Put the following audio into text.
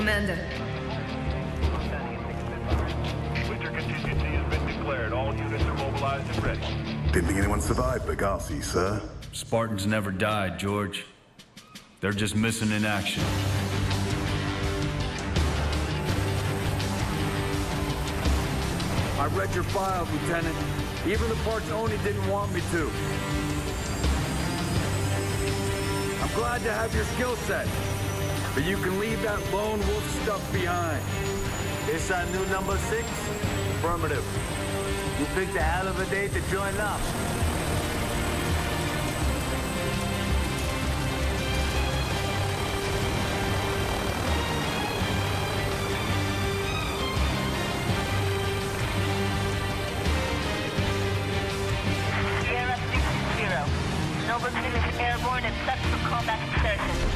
Commander. Winter contingency has been declared. All units are mobilized and ready. Didn't think anyone survived Benghazi, sir. Spartans never died, George. They're just missing in action. I read your file, Lieutenant. Even the parts ONI didn't want me to. I'm glad to have your skill set. But you can leave that lone wolf stuff behind. This our new number six? Affirmative. You picked a hell of a day to join up. Sierra 6-0. Team is airborne and set for combat